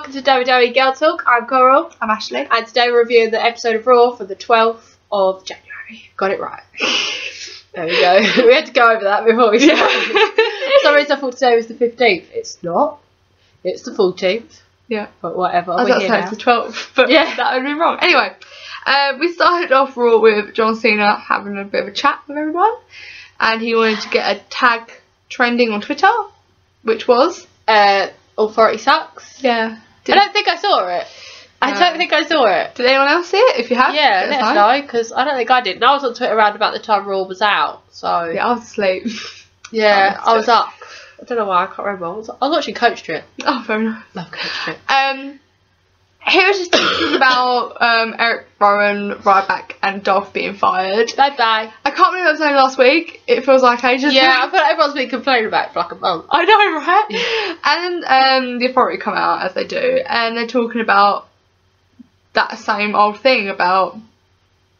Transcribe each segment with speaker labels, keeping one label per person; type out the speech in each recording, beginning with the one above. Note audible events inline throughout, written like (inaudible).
Speaker 1: welcome to WWE Girl Talk. I'm Coral,
Speaker 2: I'm Ashley.
Speaker 1: and today we're reviewing the episode of Raw for the 12th of January. Got it right. (laughs) there we go. (laughs) we had to go over that before we started. For some reason I thought today was the 15th. It's not. It's the 14th.
Speaker 2: Yeah.
Speaker 1: But whatever.
Speaker 2: I was to say it's the 12th, (laughs) but
Speaker 1: Yeah.
Speaker 2: that would be wrong. Anyway, uh, we started off Raw with John Cena having a bit of a chat with everyone, and he wanted to get a tag trending on Twitter, which was
Speaker 1: Uh, Authority sucks.
Speaker 2: yeah.
Speaker 1: I don't think I saw it. I don't think I saw it.
Speaker 2: did anyone else see it? If you have,
Speaker 1: Yeah,
Speaker 2: let us
Speaker 1: know because I don't think I did. And I was on Twitter around about the time Raw was out, so
Speaker 2: Yeah, I was asleep.
Speaker 1: yeah, (laughs)
Speaker 2: I
Speaker 1: I was up. I don't know why I can't remember. I was, I was watching Coach Trip.
Speaker 2: oh, very nice.
Speaker 1: Love Coach Trip.
Speaker 2: Um, he was just talking about um, Eric Rowan, Ryback, and Dolph being fired.
Speaker 1: Bye bye.
Speaker 2: I can't believe I was saying last week. It feels like ages.
Speaker 1: Yeah,
Speaker 2: now.
Speaker 1: I feel like everyone's been complaining about it for like a month.
Speaker 2: I know, right? And um, the authority come out as they do, and they're talking about that same old thing about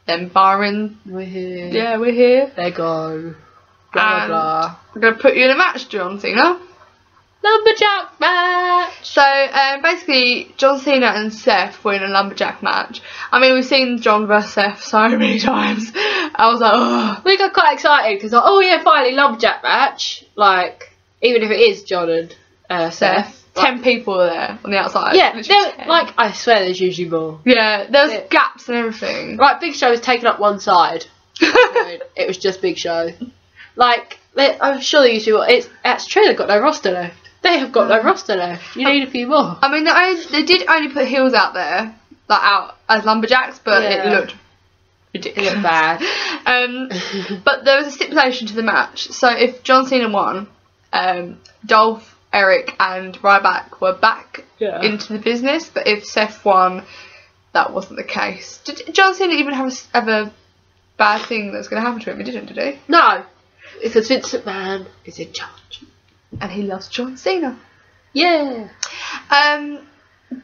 Speaker 2: them barring.
Speaker 1: We're here.
Speaker 2: Yeah, we're here.
Speaker 1: They go. Blah
Speaker 2: And-
Speaker 1: blah.
Speaker 2: We're gonna put you in a match, John Cena.
Speaker 1: Lumberjack match.
Speaker 2: So um, basically, John Cena and Seth were in a lumberjack match. I mean, we've seen John versus Seth so (laughs) many times. I was like, oh,
Speaker 1: We got quite excited because like, oh yeah, finally lumberjack match. Like even if it is John and uh, Seth.
Speaker 2: Ten people were there on the outside.
Speaker 1: Yeah, there- like I swear, there's usually more.
Speaker 2: yeah, there was
Speaker 1: Yeah.
Speaker 2: gaps and everything.
Speaker 1: Right, Big Show was taking up one side. (laughs) it was just Big Show. Like, I'm sure they usually. It's that's true. They've got no roster left. They have got no roster left. You need a few more.
Speaker 2: I mean, they, only, they did only put heels out there, like out as lumberjacks, but it
Speaker 1: Yeah.
Speaker 2: looked
Speaker 1: It
Speaker 2: ridiculous.
Speaker 1: looked (laughs) bad.
Speaker 2: Um, but there was a stipulation to the match. So if John Cena won, um, Dolph, Eric, and Ryback were back
Speaker 1: Yeah.
Speaker 2: into the business. But if Seth won, that wasn't the case. Did John Cena even have a, s- have a bad thing that was going to happen to him? He didn't, did he?
Speaker 1: No, because Vince McMahon is in charge.
Speaker 2: And he loves John Cena.
Speaker 1: Yeah.
Speaker 2: Um,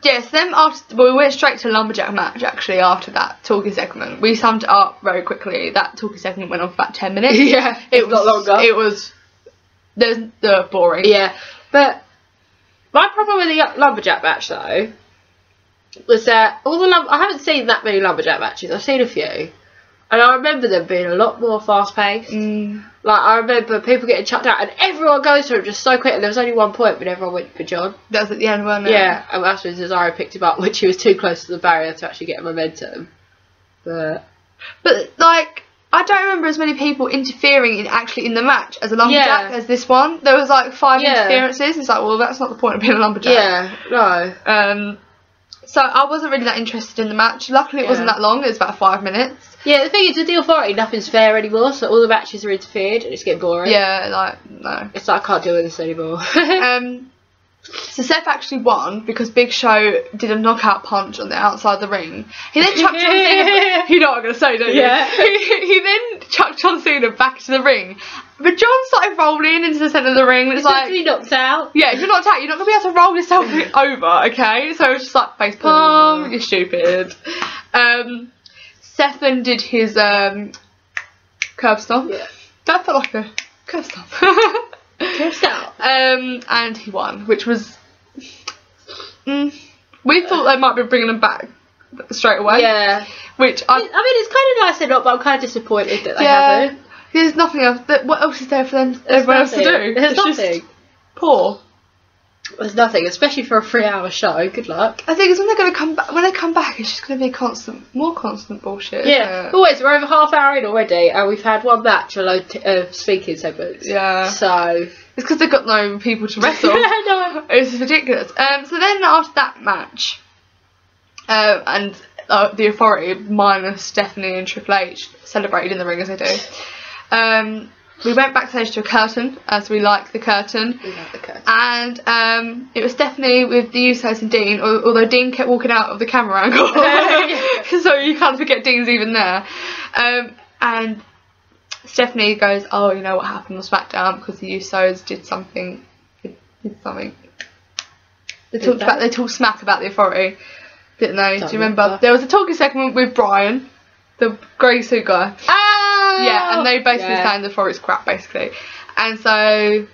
Speaker 2: yes, then after well, we went straight to lumberjack match actually after that talking segment. We summed it up very quickly. That talking segment went on for about ten minutes. (laughs)
Speaker 1: Yeah,
Speaker 2: it was
Speaker 1: not longer.
Speaker 2: It was there's the boring.
Speaker 1: Yeah, but my problem with the lumberjack match though was that all the lum- I haven't seen that many lumberjack matches. I've seen a few, and I remember them being a lot more fast paced.
Speaker 2: Mm,
Speaker 1: Like I remember people getting chucked out, and everyone goes him just so quick. And there was only one point when everyone went for John.
Speaker 2: that was at the end, wasn't it?
Speaker 1: Yeah, and that's when Cesaro picked him up, which he was too close to the barrier to actually get momentum. But
Speaker 2: But like. I don't remember as many people interfering in actually in the match as a lumberjack
Speaker 1: Yeah.
Speaker 2: as this one. There was like five
Speaker 1: Yeah.
Speaker 2: interferences. It's like, well, that's not the point of being a lumberjack.
Speaker 1: yeah, no,
Speaker 2: Um. So I wasn't really that interested in the match. Luckily, it wasn't that long. It was about five minutes.
Speaker 1: yeah. The thing is, with the authority, nothing's fair anymore. So all the matches are interfered, and it's getting boring.
Speaker 2: Yeah, like no.
Speaker 1: It's like I can't deal with this anymore. (laughs)
Speaker 2: Um, so Seth actually won because Big Show did a knockout punch on the outside of the ring. He then chucked John Cena. (laughs) You know what I'm gonna say, don't you?
Speaker 1: Yeah. (laughs)
Speaker 2: He, he then chucked John Cena back to the ring, but John started rolling into the centre of the ring. It's
Speaker 1: like, to knocked out.
Speaker 2: yeah, if you're not out, you're not gonna be able to roll yourself (laughs) over, okay? So it's just like face palm. You're stupid. Um, Seth then did his um curb stomp.
Speaker 1: Yeah.
Speaker 2: That felt like a curb stomp.
Speaker 1: Knocked out.
Speaker 2: Um, and he won, which was. Mm, we thought they might be bringing him back straight away.
Speaker 1: Yeah.
Speaker 2: Which
Speaker 1: I,
Speaker 2: I.
Speaker 1: mean, it's kind of nice and not, but I'm kind of disappointed that they
Speaker 2: yeah.
Speaker 1: haven't.
Speaker 2: There's nothing else. That, what else is there for them?
Speaker 1: There's
Speaker 2: everyone else to do?
Speaker 1: There's
Speaker 2: It's just
Speaker 1: nothing.
Speaker 2: Poor.
Speaker 1: There's nothing, especially for a three-hour show. Good luck.
Speaker 2: I think it's when they're gonna come back. When they come back, it's just gonna be constant, more constant bullshit.
Speaker 1: Yeah. Always. We're over half hour in already, and we've had one match, a load t- of speaking segments.
Speaker 2: Yeah.
Speaker 1: So.
Speaker 2: It's because they've got no people to wrestle. (laughs)
Speaker 1: no.
Speaker 2: It's ridiculous. Um, so then after that match, uh, and uh, the Authority minus Stephanie and Triple H celebrated in the ring as they do. Um, we went backstage to a curtain as we like the curtain,
Speaker 1: We love the curtain.
Speaker 2: and um, it was Stephanie with the Usos and Dean. Although Dean kept walking out of the camera angle, (laughs) (laughs) so you can't forget Dean's even there. Um, and Stephanie goes, "Oh, you know what happened on SmackDown because the Usos did something, did, did something. They
Speaker 1: Did
Speaker 2: talked
Speaker 1: they?
Speaker 2: about they talked smack about the authority, didn't they?
Speaker 1: Don't
Speaker 2: Do you remember?
Speaker 1: remember.
Speaker 2: There was a talking segment with Brian, the grey suit guy.
Speaker 1: Ah!
Speaker 2: Yeah, and they basically
Speaker 1: Yeah.
Speaker 2: saying the authority's crap, basically. And so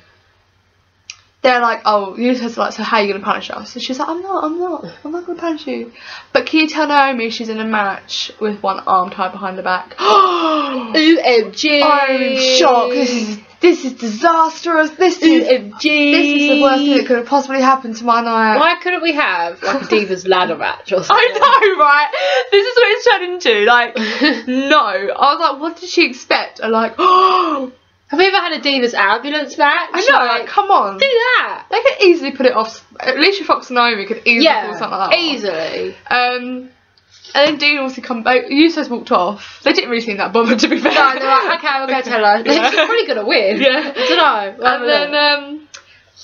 Speaker 2: they're like, oh, you says like, so how are you gonna punish us? So she's like, I'm not, I'm not, I'm not gonna punish you. But can you tell Naomi she's in a match with one arm tied behind the back? (gasps) (gasps)
Speaker 1: OMG.
Speaker 2: I'm in shock. This (laughs) is this is disastrous. This is
Speaker 1: OMG.
Speaker 2: this is the worst thing that could have possibly happened to my night.
Speaker 1: Why couldn't we have like a Divas ladder match or something? (laughs)
Speaker 2: I know, right? This is what it's turned into. Like, (laughs) no. I was like, what did she expect? I'm like, oh, (gasps)
Speaker 1: Have we ever had a Divas ambulance match?
Speaker 2: I know. Like, come on.
Speaker 1: do that.
Speaker 2: They could easily put it off. Alicia Fox and Naomi could easily
Speaker 1: Yeah,
Speaker 2: pull something like that.
Speaker 1: easily.
Speaker 2: Um, and then Dean obviously come back. Usos walked off. They didn't really seem that bothered, to be fair.
Speaker 1: No, they're like, okay, we'll go tell her. (laughs)
Speaker 2: Yeah.
Speaker 1: She's probably gonna win.
Speaker 2: Yeah.
Speaker 1: I don't know.
Speaker 2: And then um,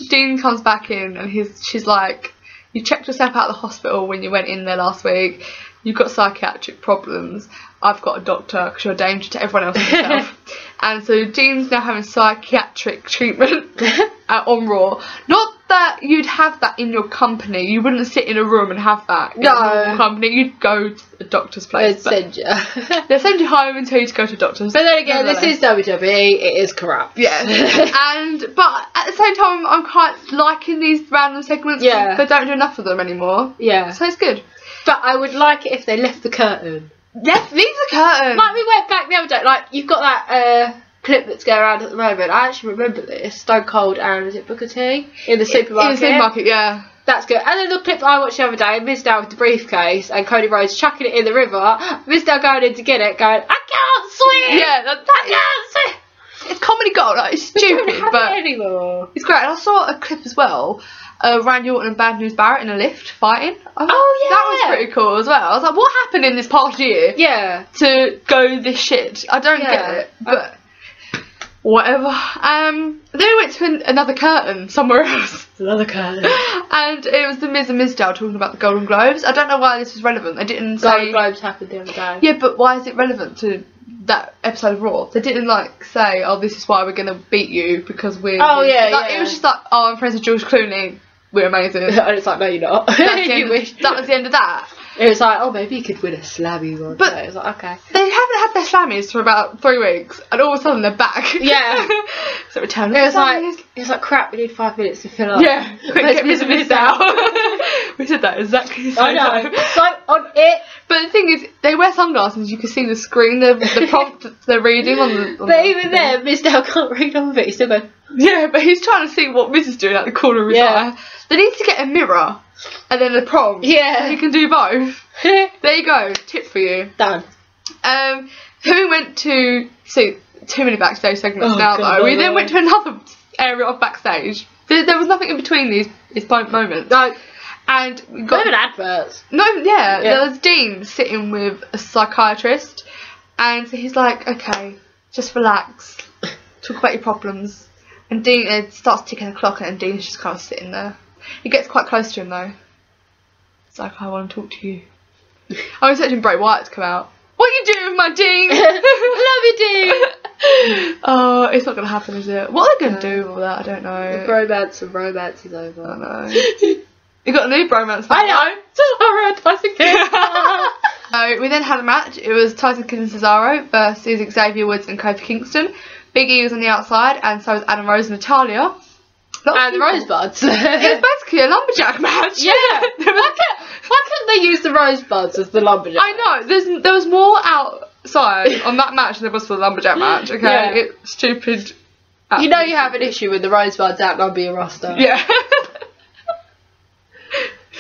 Speaker 2: Dean comes back in, and he's she's like, "You checked yourself out of the hospital when you went in there last week. You've got psychiatric problems. I've got a doctor because you're a danger to everyone else and (laughs) and so Dean's now having psychiatric treatment (laughs) at on Raw. Not that you'd have that in your company. You wouldn't sit in a room and have that. In
Speaker 1: No.
Speaker 2: normal company. You'd go to a doctor's place.
Speaker 1: They'd send you. (laughs)
Speaker 2: they send you home and tell you to go to a doctor's.
Speaker 1: But then again, this is WWE. It is corrupt.
Speaker 2: Yeah, (laughs) and but at the same time, I'm quite liking these random segments.
Speaker 1: Yeah.
Speaker 2: they don't do enough of them anymore,
Speaker 1: yeah.
Speaker 2: so it's good.
Speaker 1: But I would like it if they left the curtain.
Speaker 2: Yes, leave the curtain.
Speaker 1: Like we went back the other day. Like you've got that uh, clip that's going around at the moment. I actually remember this. Stone Cold and is it Booker T in the supermarket?
Speaker 2: In the supermarket, yeah.
Speaker 1: That's good. And then the clip I watched the other day, Mizdow with the briefcase and Cody Rhodes chucking it in the river. Mizdow going in to get it, going, I can't swim.
Speaker 2: Yeah, that,
Speaker 1: I
Speaker 2: that
Speaker 1: can't swim.
Speaker 2: it's comedy gold. Like, (laughs) it's stupid, but
Speaker 1: it anymore.
Speaker 2: it's great. And I saw a clip as well. Uh, Randy Orton and Bad News Barrett in a lift fighting. I
Speaker 1: Oh, yeah.
Speaker 2: that was pretty cool as well. I was like, what happened in this past year
Speaker 1: Yeah.
Speaker 2: to go this shit? I don't
Speaker 1: Yeah.
Speaker 2: get it, but whatever. Um, then we went to an, another curtain somewhere (laughs) else.
Speaker 1: Another curtain.
Speaker 2: and it was the Miz and Mizdow talking about the Golden Globes. I don't know why this was relevant. They didn't
Speaker 1: Golden
Speaker 2: say.
Speaker 1: Globes happened the other day.
Speaker 2: Yeah, but why is it relevant to that episode of Raw? They didn't like say, "Oh, this is why we're gonna beat you because we're."
Speaker 1: Oh, yeah,
Speaker 2: like, It was just like, "Oh, I'm friends with George Clooney. We're amazing." (laughs)
Speaker 1: and it's like, no, you're not.
Speaker 2: That's the (laughs)
Speaker 1: you
Speaker 2: end,
Speaker 1: wish.
Speaker 2: that was the end of that.
Speaker 1: It was like, oh, maybe you could win a slammy one
Speaker 2: But-.
Speaker 1: It was like, okay.
Speaker 2: They haven't had their slammies for about three weeks, and all of a sudden they're back.
Speaker 1: Yeah. (laughs)
Speaker 2: so return.
Speaker 1: It was like,
Speaker 2: Slammies.
Speaker 1: it was like, crap, we need five minutes to fill up.
Speaker 2: yeah, quick,
Speaker 1: Let's
Speaker 2: get Miz out. we said that exactly. the
Speaker 1: I know. like on it.
Speaker 2: But the thing is, they wear sunglasses. You can see the screen, the, the prompt that they're reading on the. On
Speaker 1: But
Speaker 2: the
Speaker 1: even
Speaker 2: thing.
Speaker 1: then, Mizdow can't read all of it. He's still going,
Speaker 2: Yeah, but he's trying to see what Miz is doing at the corner of his
Speaker 1: Yeah.
Speaker 2: eye. They need to get a mirror and then a prompt.
Speaker 1: Yeah.
Speaker 2: So he can do both. (laughs) There you go. Tip for you.
Speaker 1: done.
Speaker 2: Um, then we went to see too many backstage segments
Speaker 1: Oh,
Speaker 2: now though. We then went to another area of backstage. There, there was nothing in between these these moments.
Speaker 1: No,
Speaker 2: And we got
Speaker 1: even adverts.
Speaker 2: no, yeah,
Speaker 1: Yeah.
Speaker 2: there was Dean sitting with a psychiatrist, and so he's like, okay, just relax, (laughs) talk about your problems. And Dean starts ticking the clock, and Dean's just kind of sitting there. He gets quite close to him though. It's like, I want to talk to you. I was expecting Bray Wyatt to come out. What are you doing with my Dean? (laughs)
Speaker 1: Love you, Dean. (laughs)
Speaker 2: oh, it's not gonna happen, is it? What are they gonna do with all that? I don't
Speaker 1: The
Speaker 2: know.
Speaker 1: romance of romance is over.
Speaker 2: don't know. (laughs) You got a new bromance.
Speaker 1: I know. Cesaro and Tyson Kidd.
Speaker 2: So we then had a match. It was Tyson Kidd and Cesaro versus Xavier Woods and Kofi Kingston. Big E was on the outside, and so was Adam Rose and Natalya.
Speaker 1: And the rosebuds.
Speaker 2: It was basically a lumberjack (laughs) match.
Speaker 1: yeah. Why, can't, why couldn't they use the rosebuds as the lumberjack?
Speaker 2: I know. There's there was more outside on that match than there was for the lumberjack (laughs) match. Okay,
Speaker 1: Yeah.
Speaker 2: it, stupid.
Speaker 1: You know you have an issue with the rosebuds outnumber your roster.
Speaker 2: Yeah. (laughs)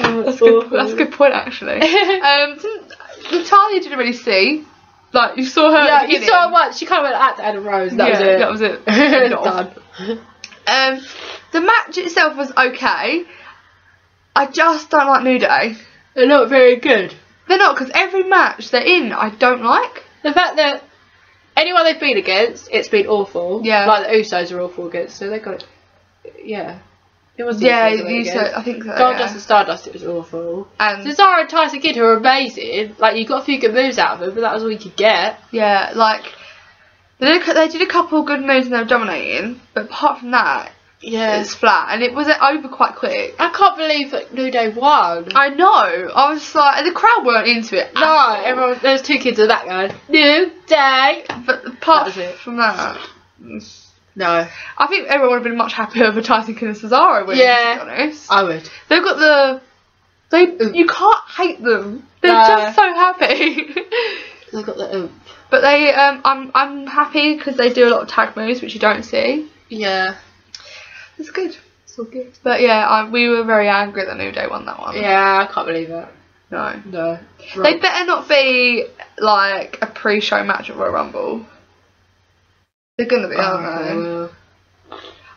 Speaker 1: Oh,
Speaker 2: that's,
Speaker 1: it's
Speaker 2: a good, that's a good point actually. um, Natalya didn't really see. Like you saw her.
Speaker 1: Yeah, you saw her once. She kind of went at Adam Rose. That was
Speaker 2: Yeah,
Speaker 1: it.
Speaker 2: That was it.
Speaker 1: Done.
Speaker 2: Um, the match itself was okay. I just don't like New Day.
Speaker 1: They're not very good.
Speaker 2: They're not because every match they're in, I don't like.
Speaker 1: The fact that anyone they've been against, it's been awful.
Speaker 2: Yeah.
Speaker 1: Like the Usos are awful against, so they got. Yeah. It was the
Speaker 2: Yeah,
Speaker 1: Usos they went
Speaker 2: you said.
Speaker 1: against.
Speaker 2: I think so.
Speaker 1: Goldust
Speaker 2: yeah.
Speaker 1: and Stardust, it was awful.
Speaker 2: And
Speaker 1: Cesaro and Tyson Kidd who are amazing. Like you got a few good moves out of them, but that was all you could get.
Speaker 2: yeah, like they did, a, they did a couple of good moves and they were dominating, but apart from that,
Speaker 1: Yeah.
Speaker 2: it's flat and it was over quite quick.
Speaker 1: I can't believe that New Day won.
Speaker 2: I know. I was like, the crowd weren't into it.
Speaker 1: no, everyone. There's two kids in that going. New Day.
Speaker 2: But apart
Speaker 1: That
Speaker 2: from that,
Speaker 1: No,
Speaker 2: I think everyone would have been much happier with Tyson Kidd and Cesaro winning,
Speaker 1: Yeah.
Speaker 2: to be honest.
Speaker 1: I would.
Speaker 2: They've got the. They, you can't hate them. They're
Speaker 1: No.
Speaker 2: just so happy. (laughs)
Speaker 1: They got the oomph.
Speaker 2: but they, um, I'm, I'm happy because they do a lot of tag moves, which you don't see.
Speaker 1: Yeah,
Speaker 2: It's good.
Speaker 1: it's all good.
Speaker 2: But yeah, I, we were very angry that New Day won that one.
Speaker 1: Yeah, I can't believe it.
Speaker 2: No.
Speaker 1: No.
Speaker 2: They better not be like a pre-show match at Royal Rumble. They're gonna be,
Speaker 1: Oh,
Speaker 2: aren't they?
Speaker 1: well,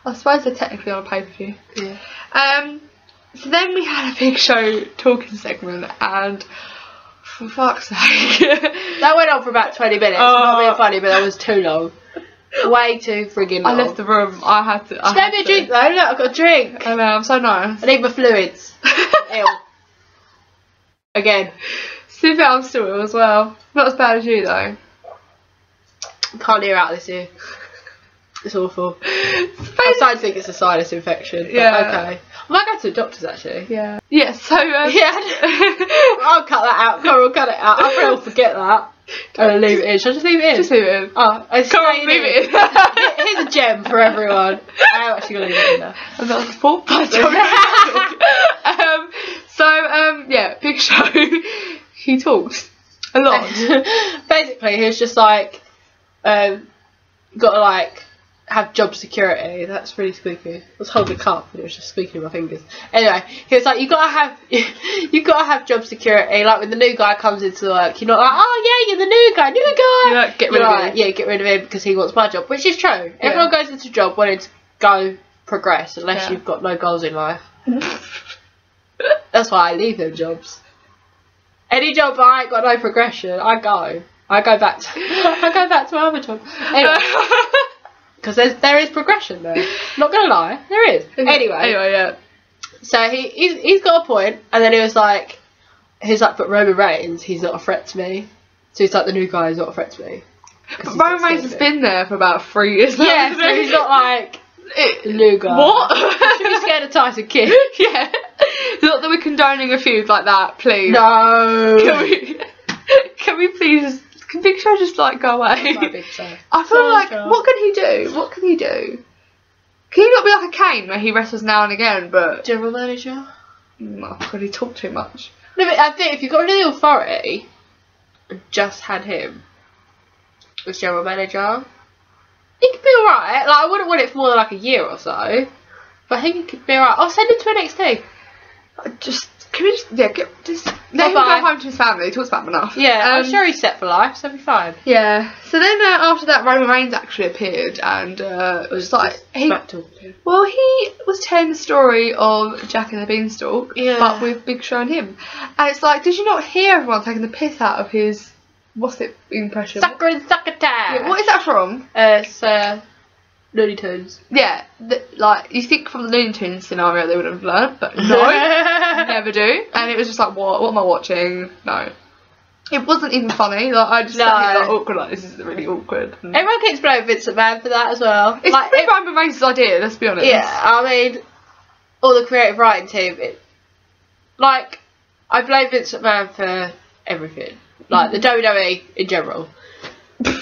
Speaker 2: I suppose they're technically on a pay-per-view.
Speaker 1: yeah.
Speaker 2: Um, so then we had a big show talking segment, and for fuck's sake,
Speaker 1: That went on for about 20 minutes.
Speaker 2: Oh.
Speaker 1: Not being funny, but that was too long. Way too friggin'
Speaker 2: I left the room. I had to. I
Speaker 1: Spare
Speaker 2: had
Speaker 1: me a drink though. Look, I've got a drink.
Speaker 2: I know. I'm so nice.
Speaker 1: I need my fluids. (laughs) Ill. Again.
Speaker 2: See, I'm still ill as well. Not as bad as you though.
Speaker 1: Can't hear out this year. It's awful. I'm starting to think it's a sinus infection. But
Speaker 2: Yeah.
Speaker 1: Okay. I might go to the doctors actually.
Speaker 2: Yeah. Yeah. So. Um, (laughs)
Speaker 1: Yeah. (laughs) I'll cut that out. On, cut it out. I will forget that. And leave it in. Should I just leave it in?
Speaker 2: Just leave it in.
Speaker 1: Oh, it's
Speaker 2: Come on, leave it in. (laughs)
Speaker 1: Here's a gem for everyone. I'm actually gonna leave it in there.
Speaker 2: And that was the fourth (laughs) um, so um, yeah, Big Show. (laughs) he talks a lot.
Speaker 1: Basically, he was just like, um, got like have job security. That's really squeaky. I was holding a cup and it was just squeaking in my fingers. Anyway, he was like, you gotta have, (laughs) you gotta have job security. Like when the new guy comes into work, you're not like, oh yeah, you're the new guy, new guy.
Speaker 2: You're like, get rid
Speaker 1: You're
Speaker 2: of
Speaker 1: like,
Speaker 2: him.
Speaker 1: Yeah, get rid of him because he wants my job, which is true. Everyone goes into a job wanting to go progress, unless
Speaker 2: Yeah.
Speaker 1: you've got no goals in life. (laughs) That's why I leave them jobs. Any job I ain't got no progression, I go. I go back to (laughs) I go back to my other job. Anyway, because there's there is progression there. (laughs) Not gonna lie, there is. Anyway,
Speaker 2: anyway, yeah.
Speaker 1: so he he's, he's got a point, and then he was like, he's like, but Roman Reigns, he's not a threat to me. So he's like, the new guy is not a threat to me. not
Speaker 2: Roman Reigns has
Speaker 1: scared of me.
Speaker 2: been there for about three years now.
Speaker 1: Yeah, so he's not like
Speaker 2: It-
Speaker 1: new guy.
Speaker 2: what?
Speaker 1: Should be scared of Tyson Kidd. (laughs)
Speaker 2: yeah. Not that we're condoning a feud like that, please.
Speaker 1: No.
Speaker 2: Can we? (laughs) Can we please? Can Big Show just like go away?
Speaker 1: Big show. (laughs)
Speaker 2: I feel
Speaker 1: Sorry,
Speaker 2: like what can he do? What can he do? Can he not be like a Kane where he wrestles now and again, but
Speaker 1: General manager.
Speaker 2: Mm, oh, God, he talk too much.
Speaker 1: No, but I think if you've got any authority, and just had him as general manager, he could be alright. Like I wouldn't want it for more than like a year or so, but I think he could be alright. I'll send him to NXT.
Speaker 2: I Just can we just yeah get just let him
Speaker 1: Bye-bye.
Speaker 2: go home to his family. He talks about them enough.
Speaker 1: Yeah, I'm
Speaker 2: Um,
Speaker 1: sure he's set for life, so he'll be fine.
Speaker 2: Yeah. So then uh, after that, Roman Reigns actually appeared, and uh, it was like he. Well, he was telling the story of Jack and the Beanstalk,
Speaker 1: Yeah.
Speaker 2: but with Big Show and him. And it's like, did you not hear everyone taking the piss out of his, what's it, impression?
Speaker 1: Sucker and sucker time.
Speaker 2: Yeah, what is that from?
Speaker 1: Uh, it's uh, Looney Tunes.
Speaker 2: Yeah, th- like, you think from the Looney Tunes scenario they would have learned, but no, (laughs) never do. And it was just like, what, what am I watching? No. It wasn't even funny, like, I just
Speaker 1: No.
Speaker 2: sat here like, awkward, like, this is really awkward. And
Speaker 1: Everyone keeps blaming Vince McMahon for that as well.
Speaker 2: it's
Speaker 1: like,
Speaker 2: pretty
Speaker 1: it-
Speaker 2: Roman Reigns' idea, let's be honest.
Speaker 1: Yeah, I mean, all the creative writing team, it, like, I blame Vince McMahon for everything, like the mm-hmm. WWE in general.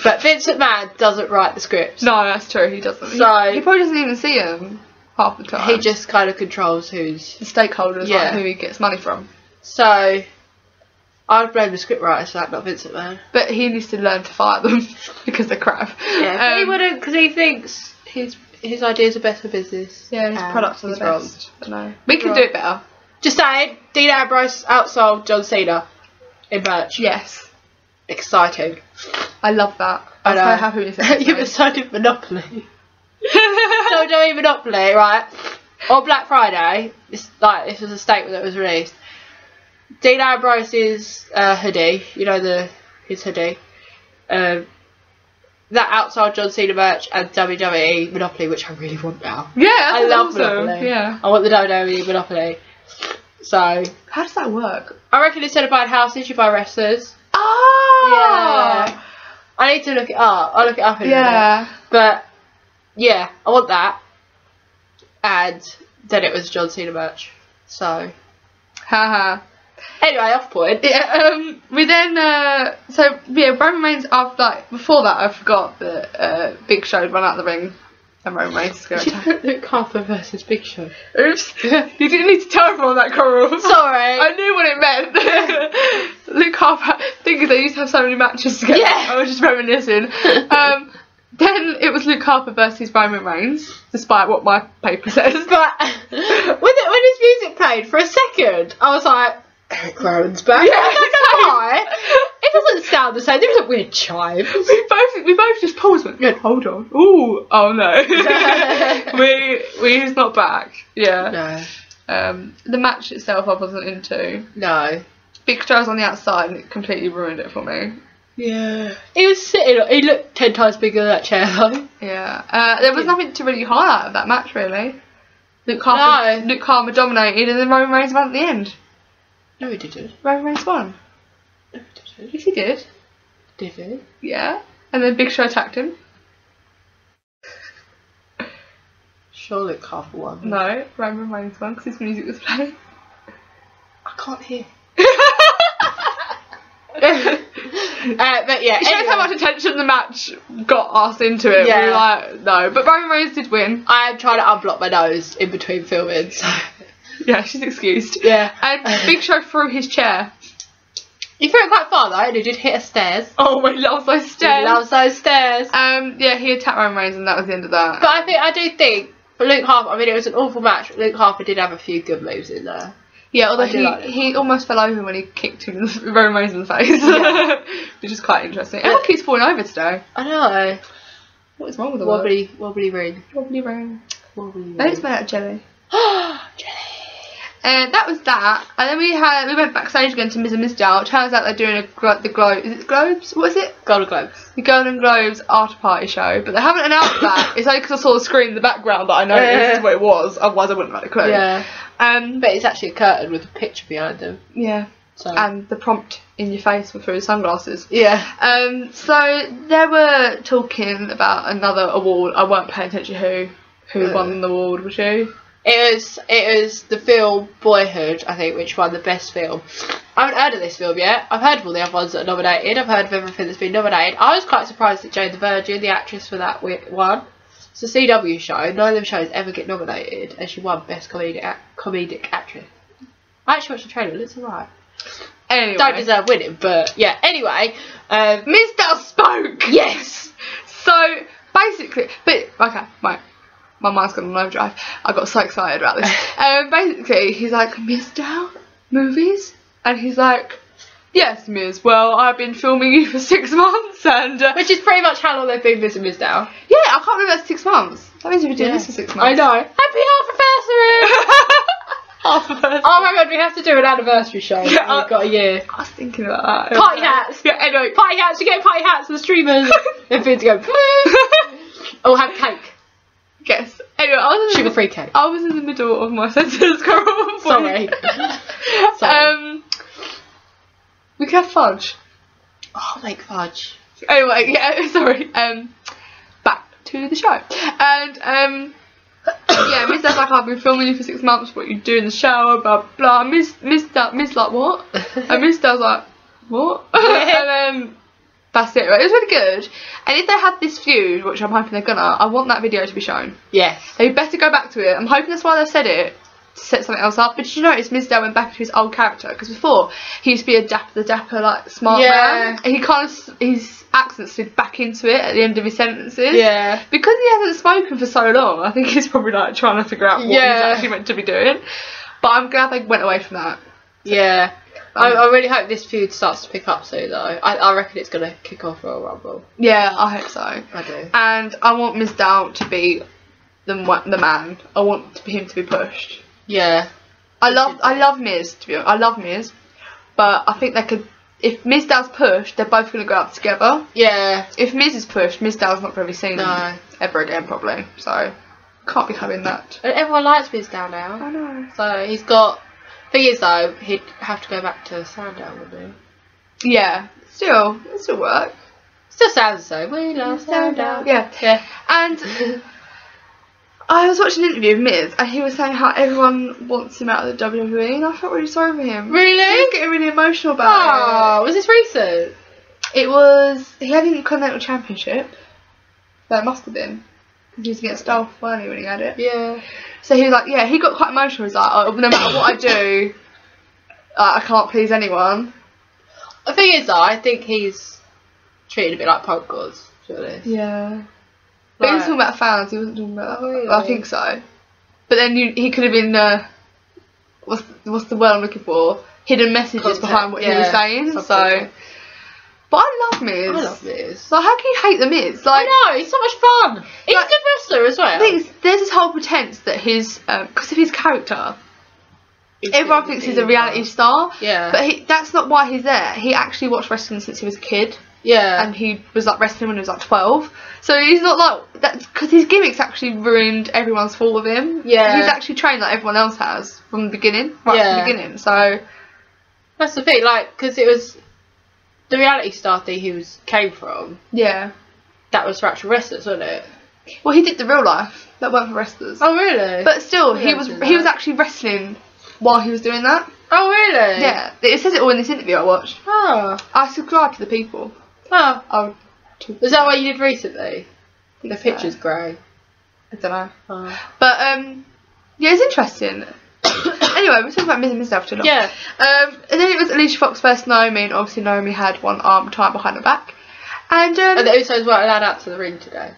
Speaker 1: But Vince McMahon doesn't write the scripts.
Speaker 2: No, that's true, he doesn't.
Speaker 1: So-
Speaker 2: he, probably doesn't even see him half the time.
Speaker 1: He just kind of controls who's.
Speaker 2: the stakeholders,
Speaker 1: Yeah.
Speaker 2: like who he gets money from.
Speaker 1: So, I'd blame the scriptwriters for that, not Vincent McMahon.
Speaker 2: But he needs to learn to fire them (laughs) because they're crap.
Speaker 1: Yeah, but he
Speaker 2: Um,
Speaker 1: wouldn't because he thinks his his ideas are best for business.
Speaker 2: Yeah, his products are the best. No, we can do it better.
Speaker 1: Just saying, Dean Ambrose outsold John Cena in merch.
Speaker 2: Yes,
Speaker 1: Exciting.
Speaker 2: I love that.
Speaker 1: I
Speaker 2: I'm
Speaker 1: know.
Speaker 2: so happy with this.
Speaker 1: You've decided Monopoly. (laughs) WWE Monopoly, right? On Black Friday, this like this was a statement that was released. Dean Ambrose's uh, hoodie, you know the his hoodie, um, that outside John Cena merch and WWE Monopoly, which I really want now.
Speaker 2: yeah,
Speaker 1: I love
Speaker 2: awesome.
Speaker 1: Monopoly.
Speaker 2: Yeah.
Speaker 1: I want the WWE Monopoly. So
Speaker 2: How does that work?
Speaker 1: I reckon instead of buying houses, you buy wrestlers.
Speaker 2: Ah.
Speaker 1: Yeah. I need to look it up. I'll look it up in a minute.
Speaker 2: Yeah.
Speaker 1: But yeah, I want that. And then it was John Cena merch. So
Speaker 2: Haha.
Speaker 1: anyway, off point.
Speaker 2: Yeah, um, we then, uh, so, yeah, Roman Reigns, after, like, before that, I forgot that, uh, Big Show had run out of the ring And Roman Reigns is going
Speaker 1: She
Speaker 2: to
Speaker 1: put Luke Harper versus Big Show.
Speaker 2: Oops. you didn't need to tell everyone that, Coral.
Speaker 1: Sorry. (laughs)
Speaker 2: I knew what it meant. (laughs) Luke Harper. Thing is, they used to have so many matches together.
Speaker 1: Yeah.
Speaker 2: I was just reminiscing. Um, then it was Luke Harper versus Roman Reigns, despite what my paper says.
Speaker 1: But (laughs) when, it, when his music played for a second, I was like, (laughs) Eric Rowan's back.
Speaker 2: Yeah,
Speaker 1: I'm not gonna lie. It doesn't sound the same. There was a weird chime.
Speaker 2: we both we both just paused. and Went, hold on. Ooh. Oh no. (laughs) we we he's not back. Yeah.
Speaker 1: No.
Speaker 2: Um, the match itself I wasn't into.
Speaker 1: No.
Speaker 2: Big Show's on the outside and it completely ruined it for me.
Speaker 1: Yeah. He was sitting. He looked ten times bigger than that chair though.
Speaker 2: Yeah. Uh, there was nothing to really highlight of that match really. Luke Harper,
Speaker 1: No.
Speaker 2: Luke Harper dominated and then Roman Reigns won at the end.
Speaker 1: No, he didn't.
Speaker 2: Roman Reigns won.
Speaker 1: No, he didn't.
Speaker 2: Yes, he did.
Speaker 1: Did he?
Speaker 2: Yeah. And then Big Show attacked him.
Speaker 1: Sure, Luke Harper won.
Speaker 2: No, Roman Reigns won because his music was playing.
Speaker 1: I can't hear. (laughs) uh, but yeah,
Speaker 2: It shows how
Speaker 1: anyway,
Speaker 2: much attention the match got us into it. We
Speaker 1: Yeah.
Speaker 2: were like, no. But Roman Reigns did win.
Speaker 1: I trying to unblock my nose in between filming. So. (laughs)
Speaker 2: Yeah, she's excused.
Speaker 1: Yeah.
Speaker 2: And Big Show threw his chair.
Speaker 1: He threw it quite far though, and he did hit a stairs.
Speaker 2: Oh, my loves those
Speaker 1: He
Speaker 2: stairs.
Speaker 1: loves those stairs.
Speaker 2: Um, yeah, he attacked Roman Reigns and that was the end of that.
Speaker 1: But I think I do think for Luke Harper. I mean, it was an awful match. but Luke Harper did have a few good moves in there.
Speaker 2: yeah, although he,
Speaker 1: like
Speaker 2: he almost fell over when he kicked him in the, (laughs) Roman Reigns in the face.
Speaker 1: Yeah. (laughs)
Speaker 2: Which is quite interesting. Everyone keeps falling over today.
Speaker 1: I know.
Speaker 2: What is wrong with the world?
Speaker 1: Wobbly, wobbly ring.
Speaker 2: Wobbly ring.
Speaker 1: Wobbly ring.
Speaker 2: just made out of jelly. (gasps)
Speaker 1: Jelly.
Speaker 2: And that was that. And then we had we went backstage again to Miz and Mizdow. Turns out they're doing a the globe. Is it Globes? What is it?
Speaker 1: Golden Globes.
Speaker 2: The Golden Globes after party show. But they haven't announced that. (coughs) It's only because I saw the screen in the background that I noticed
Speaker 1: Yeah.
Speaker 2: what it was. Otherwise, I wouldn't have had a clue.
Speaker 1: Yeah.
Speaker 2: Um.
Speaker 1: But it's actually a curtain with a picture behind them.
Speaker 2: Yeah.
Speaker 1: So.
Speaker 2: And the prompt in your face through the sunglasses.
Speaker 1: yeah.
Speaker 2: Um. So they were talking about another award. I weren't paying attention who who
Speaker 1: Uh.
Speaker 2: won the award. Was you?
Speaker 1: It was it was the film Boyhood, I think, which won the best film. I haven't heard of this film yet. I've heard of all the other ones that are nominated. I've heard of everything that's been nominated. I was quite surprised that Jane the Virgin, the actress for that, one. It's a CW show. None of them shows ever get nominated, and she won Best Comedic Comedic Actress. I actually watched the trailer. It looks alright.
Speaker 2: Anyway.
Speaker 1: Don't deserve winning, but yeah. Anyway, um,
Speaker 2: Mizdow spoke.
Speaker 1: yes. (laughs)
Speaker 2: So basically, but okay, right. My mind's gone on overdrive. I got so excited about this. (laughs) um, basically, he's like, Mizdow, movies, and he's like, Yes, Miz. Well, I've been filming you (laughs) for six months, and uh,
Speaker 1: Which is pretty much how long they've been and Miss now.
Speaker 2: yeah, I can't believe that's six months. That means you've been doing this for six months.
Speaker 1: I know. Happy half anniversary! (laughs)
Speaker 2: Half.
Speaker 1: Oh my god, we have to do an anniversary show.
Speaker 2: Yeah,
Speaker 1: We've got a year.
Speaker 2: I was thinking about that.
Speaker 1: Party hats.
Speaker 2: Yeah. Anyway.
Speaker 1: Party hats, you get party hats for the streamers. and Finn's go, oh, have cake.
Speaker 2: Yes. Anyway, I was in the
Speaker 1: Sugar free cake.
Speaker 2: I was in the middle of my (laughs) sentence.
Speaker 1: Sorry. (laughs) Sorry.
Speaker 2: Um, we could have fudge.
Speaker 1: Oh, make fudge.
Speaker 2: Anyway, (laughs) yeah, sorry. Um, back to the show, and um, (coughs) yeah, Mizdow's like, I've been filming you for six months. What you do in the shower, blah blah. Miss Mizdow, Miss like what? and Mizdow's like, what? and then that's it. Right? It was really good. And if they had this feud, which I'm hoping they're gonna, I want that video to be shown.
Speaker 1: Yes.
Speaker 2: They better go back to it. I'm hoping that's why they've said it to set something else up. But did you notice Mizdow went back to his old character? Because before he used to be a dapper, the dapper like smart
Speaker 1: Yeah.
Speaker 2: man. And he kind of his accent slid back into it at the end of his sentences.
Speaker 1: Yeah.
Speaker 2: Because he hasn't spoken for so long, I think he's probably like trying to figure out what
Speaker 1: Yeah.
Speaker 2: he's actually meant to be doing. But I'm glad they went away from that.
Speaker 1: Yeah. I, um, I really hope this feud starts to pick up soon, though. I, I reckon it's going to kick off Royal Rumble.
Speaker 2: Yeah, I hope so.
Speaker 1: I do.
Speaker 2: And I want Mizdow to be the the man. I want him to be pushed.
Speaker 1: Yeah.
Speaker 2: I love I love Miz to be honest. I love Miz, but I think they could. If Mizdow's pushed, they're both going to go up together.
Speaker 1: Yeah.
Speaker 2: If Miz is pushed, Mizdow's not going to be seen
Speaker 1: No.
Speaker 2: ever again, probably. So can't be having that.
Speaker 1: And everyone likes Mizdow now.
Speaker 2: I know.
Speaker 1: So he's got. Thing is, though, he'd have to go back to Sandow, wouldn't he?
Speaker 2: Yeah, still, it still work.
Speaker 1: Still sounds the same. We love Sandow.
Speaker 2: Yeah,
Speaker 1: Yeah.
Speaker 2: and. (laughs) I was watching an interview with Miz, and he was saying how everyone wants him out of the WWE, and I felt really sorry for him. He was
Speaker 1: Really?
Speaker 2: getting really emotional about oh, it.
Speaker 1: Oh, was this recent?
Speaker 2: It was he had an Continental Championship. That must have been. He was against Dolph, weren't he, when he had it?
Speaker 1: Yeah.
Speaker 2: So he was like, yeah, he got quite emotional. He was like, oh, no matter what I do, I can't please anyone.
Speaker 1: The thing is, though, I think he's treated a bit like Punk was. To be honest.
Speaker 2: Yeah. But he was talking about fans, he wasn't talking about.
Speaker 1: Oh, really?
Speaker 2: I think so. But then you, he could have been. Uh, what's what's the word I'm looking for? Hidden messages
Speaker 1: Context,
Speaker 2: behind what he was
Speaker 1: yeah,
Speaker 2: saying. So,
Speaker 1: something.
Speaker 2: But I love Miz.
Speaker 1: I love Miz.
Speaker 2: Like, how can you hate the Miz? Like,
Speaker 1: I know, he's so much fun. He's
Speaker 2: Like-
Speaker 1: a good wrestler as well.
Speaker 2: I think there's this whole pretense that his uh, because of his character,
Speaker 1: He's
Speaker 2: everyone thinks
Speaker 1: he's
Speaker 2: a reality star.
Speaker 1: Yeah.
Speaker 2: But he, that's not why he's there. He actually watched wrestling since he was a kid,
Speaker 1: yeah.
Speaker 2: and he was like wrestling when he was like 12. So he's not like that because his gimmicks actually ruined everyone's fall with him.
Speaker 1: Yeah.
Speaker 2: He's actually trained like everyone else has from the beginning, right
Speaker 1: Yeah.
Speaker 2: from the beginning. So
Speaker 1: That's the thing, like, because it was the reality star thing he was came from.
Speaker 2: yeah.
Speaker 1: That was for actual wrestlers, wasn't it?
Speaker 2: Well, he did the real life. That weren't for wrestlers.
Speaker 1: Oh really?
Speaker 2: But still, he was he
Speaker 1: that.
Speaker 2: was actually wrestling while he was doing that.
Speaker 1: oh really?
Speaker 2: Yeah, it says it all in this interview I watched.
Speaker 1: Oh.
Speaker 2: I subscribe to the people.
Speaker 1: Oh.
Speaker 2: I'll
Speaker 1: Was that what you did recently? The picture's grey.
Speaker 2: I don't know.
Speaker 1: Oh. Ah.
Speaker 2: But um, yeah, it's interesting. (coughs) anyway, we're talking about Miz and Miz after.
Speaker 1: Yeah.
Speaker 2: Um, and then it was Alicia Fox versus Naomi, and obviously Naomi had one arm tied behind her back. And um,
Speaker 1: And the Usos weren't allowed out to the ring today.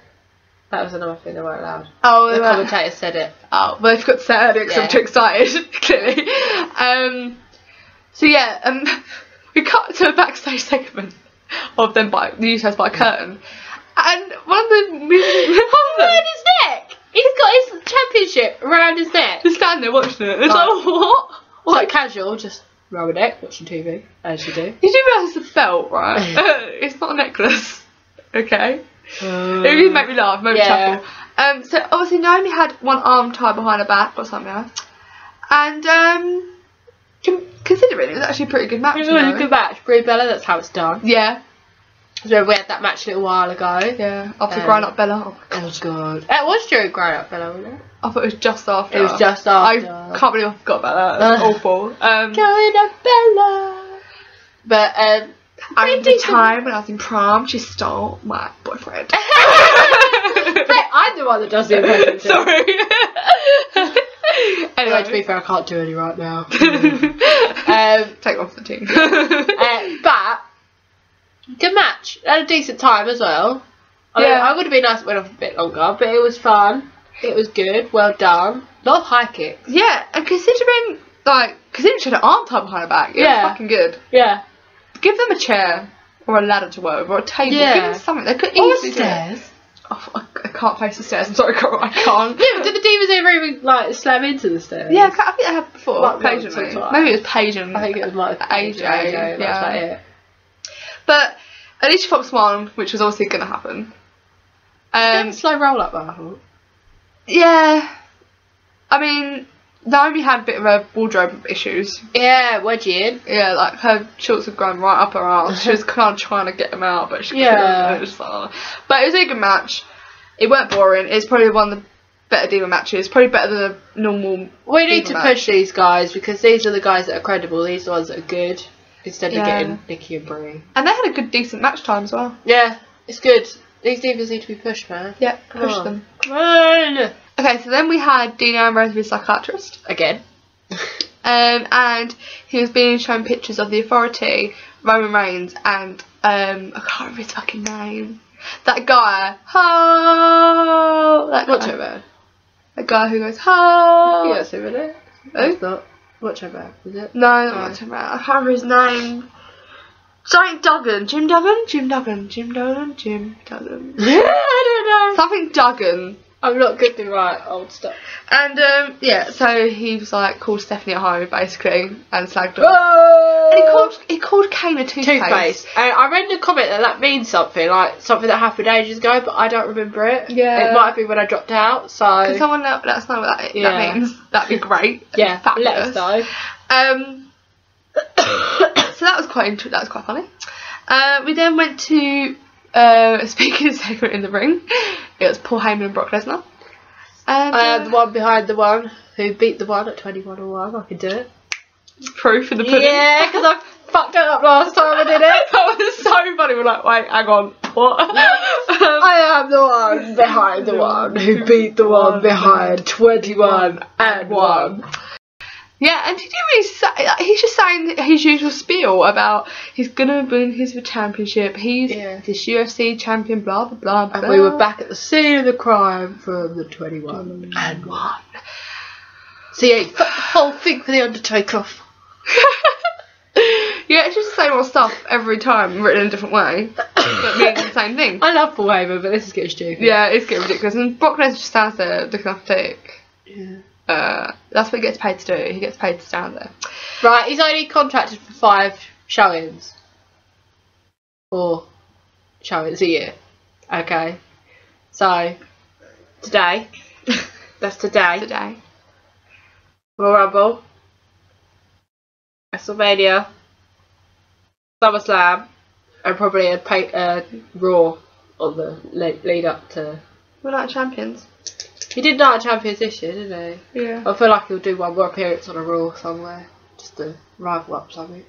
Speaker 1: That was another thing they weren't allowed.
Speaker 2: oh,
Speaker 1: The
Speaker 2: were-
Speaker 1: commentator said it.
Speaker 2: oh, well, I forgot to say earlier because
Speaker 1: Yeah.
Speaker 2: I'm too excited. (laughs) Clearly. Um, so yeah, um, (laughs) we cut to a backstage segment of them by the Usos by a curtain, and one of the
Speaker 1: Around his neck. He's got his championship around his neck.
Speaker 2: just standing there watching it. It's
Speaker 1: Right.
Speaker 2: like what?
Speaker 1: It's like casual, just around my neck, watching TV, as you do.
Speaker 2: You do realise it's a belt, right? (laughs) (laughs) it's not a necklace. (laughs) Okay. It really made me laugh, made me
Speaker 1: Yeah.
Speaker 2: chuckle. Um, so obviously Naomi had one arm tied behind her back or something, like that. and um, considering it was actually a pretty good match.
Speaker 1: It was a really good match. Brie Bella, that's how it's done.
Speaker 2: Yeah,
Speaker 1: So we had that match a little while ago.
Speaker 2: yeah. After
Speaker 1: Um,
Speaker 2: growing up Bella, oh,
Speaker 1: Oh god. It was during Grown Up Bella, wasn't it?
Speaker 2: I thought it was just after.
Speaker 1: It was just after.
Speaker 2: I can't believe I forgot about that. That's (laughs) awful. Um,
Speaker 1: Growing Up Bella. But, um.
Speaker 2: and the time when I was in prom, she stole my boyfriend. (laughs)
Speaker 1: hey, I'm the one that does the impression. (laughs)
Speaker 2: Sorry.
Speaker 1: Anyway, to be fair, I can't do any right now. um,
Speaker 2: Take off the team.
Speaker 1: uh, but good match. Had a decent time as well. I mean,
Speaker 2: Yeah.
Speaker 1: I would have been nice if it went off a bit longer, but it was fun. It was good. Well done. A lot of high kicks.
Speaker 2: yeah, and considering like considering she had her arm tied behind her back, it
Speaker 1: Yeah.
Speaker 2: was fucking good.
Speaker 1: Yeah.
Speaker 2: Give them a chair or a ladder to work with or a table.
Speaker 1: Yeah.
Speaker 2: Give them something. They could
Speaker 1: Or
Speaker 2: easily do it.
Speaker 1: stairs.
Speaker 2: Oh, I can't face the stairs. I'm sorry. I can't.
Speaker 1: Yeah, but did the divas ever even like slam into the stairs?
Speaker 2: Yeah, I I think I have before.
Speaker 1: Like,
Speaker 2: occasionally. Maybe it was Paige and
Speaker 1: I think it was like
Speaker 2: AJ,
Speaker 1: AJ. That's
Speaker 2: yeah.
Speaker 1: like it.
Speaker 2: But at Alicia Fox won, which was obviously going to happen.
Speaker 1: Um, slow roll up, I thought.
Speaker 2: yeah. I mean, Naomi had a bit of a wardrobe issues.
Speaker 1: Yeah, wedgie in.
Speaker 2: Yeah, like her shorts had gone right up her arse. She was kind of trying to get them out, but she
Speaker 1: Yeah.
Speaker 2: couldn't. Just like- but it was a good match. It weren't boring. It's probably one of the better demon matches. Probably better than a normal.
Speaker 1: We need to
Speaker 2: match.
Speaker 1: push these guys because these are the guys that are credible. These are the ones that are good. Instead
Speaker 2: Yeah.
Speaker 1: of getting Nikki and Brie.
Speaker 2: And they had a good, decent match time as well.
Speaker 1: Yeah, it's good. These divas need to be pushed, man.
Speaker 2: Yeah, push
Speaker 1: on.
Speaker 2: them.
Speaker 1: Come on!
Speaker 2: Okay, so then we had Dean Ambrose with psychiatrist.
Speaker 1: Again. (laughs)
Speaker 2: Um, and he was being shown pictures of the authority, Roman Reigns, and um, I can't remember his fucking name. That guy, Oh, that guy,
Speaker 1: her back?
Speaker 2: that guy who goes oh.
Speaker 1: Yeah, that's over there.
Speaker 2: Who?
Speaker 1: That's not. Back? Is it?
Speaker 2: No, not what's him about. I can't remember his name. Something Duggan, Jim Duggan, Jim Duggan, Jim Duggan, Jim Duggan. (laughs)
Speaker 1: I don't know.
Speaker 2: Something Duggan.
Speaker 1: I'm not good to write old stuff.
Speaker 2: And um, yeah, so he was like called Stephanie at home basically and slagged her. And he called he called Kane a toothpaste.
Speaker 1: Toothpaste. And I read in the comment that that means something, like something that happened ages ago, but I don't remember it.
Speaker 2: Yeah.
Speaker 1: It might have been when I dropped out,
Speaker 2: Can
Speaker 1: so.
Speaker 2: someone let, let us know what that,
Speaker 1: Yeah.
Speaker 2: that means? That'd be great. (laughs)
Speaker 1: Yeah,
Speaker 2: fabulous.
Speaker 1: let us know.
Speaker 2: Um, (coughs) so that was quite (coughs) that was quite funny. Uh, we then went to uh, (laughs) speaking segment in the ring. It was Paul Heyman and Brock Lesnar. And
Speaker 1: I
Speaker 2: uh,
Speaker 1: am the one behind the one who beat the one at 21 or 1. I can do it.
Speaker 2: proof in the pudding.
Speaker 1: Yeah, because I fucked it up last time I did it. (laughs)
Speaker 2: that was so funny. We're like, wait, hang on, what? (laughs)
Speaker 1: I am the one behind the one who beat the one behind 21 and 1.
Speaker 2: Yeah, and really say. He's just saying his usual spiel about he's gonna win his championship. He's
Speaker 1: Yeah.
Speaker 2: this UFC champion. Blah blah blah. blah.
Speaker 1: And we were back at the scene of the crime from the 21 and 1. So yeah, put the whole thing for the Undertaker. (laughs)
Speaker 2: yeah, it's just the same old stuff every time, written in a different way, but meaning the same thing.
Speaker 1: I love Paul Heyman, but this is getting stupid.
Speaker 2: Yeah, it's getting ridiculous. And Brock Lesnar just stands there looking apathetic.
Speaker 1: Yeah.
Speaker 2: Uh, that's what he gets paid to do. He gets paid to stand there.
Speaker 1: Right, he's only contracted for five showings. Four showings a year. Okay. So, today, (laughs) that's today,
Speaker 2: Today.
Speaker 1: Royal Rumble, WrestleMania, SummerSlam, and probably a pay, uh, Raw on the lead, lead up to.
Speaker 2: Night of Champions.
Speaker 1: He did of Champions this year, didn't he?
Speaker 2: Yeah.
Speaker 1: I feel like he'll do one more appearance on a Raw somewhere, just to rival up something.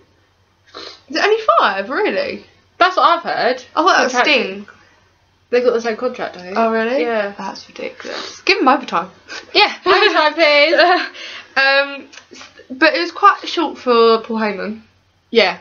Speaker 2: Is it only five? Really?
Speaker 1: That's what I've heard.
Speaker 2: I thought that was Sting.
Speaker 1: They've got the same contract, I think.
Speaker 2: Oh really?
Speaker 1: Yeah.
Speaker 2: That's ridiculous. Give him overtime.
Speaker 1: Yeah, (laughs) overtime, please. (laughs)
Speaker 2: um, but it was quite short for Paul Heyman.
Speaker 1: yeah,